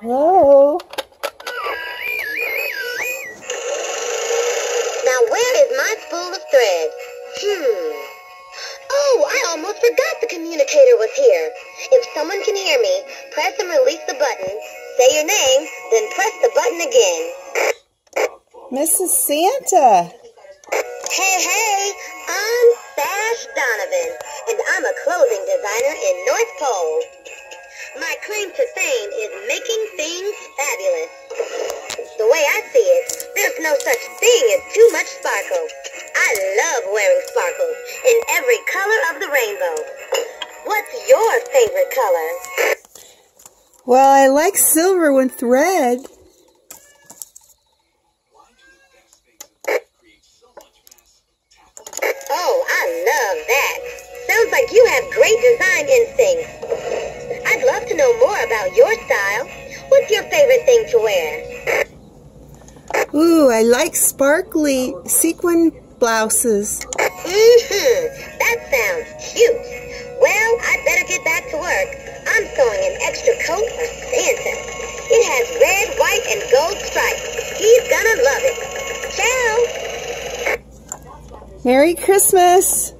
Hello? Now where is my spool of thread? Hmm. Oh, I almost forgot the communicator was here. If someone can hear me, press and release the button. Say your name, then press the button again. Mrs. Santa. Hey, hey, I'm Sash Donovan, and I'm a clothing designer in North Pole. My claim to fame is making things fabulous. The way I see it, there's no such thing as too much sparkle. I love wearing sparkles in every color of the rainbow. What's your favorite color? Well, I like silver with red. Oh, I love that. Sounds like you have great design instincts. To know more about your style. What's your favorite thing to wear? Ooh, I like sparkly sequin blouses. Mm-hmm. That sounds cute. Well, I'd better get back to work. I'm sewing an extra coat for Santa. It has red, white, and gold stripes. He's gonna love it. Ciao! Merry Christmas!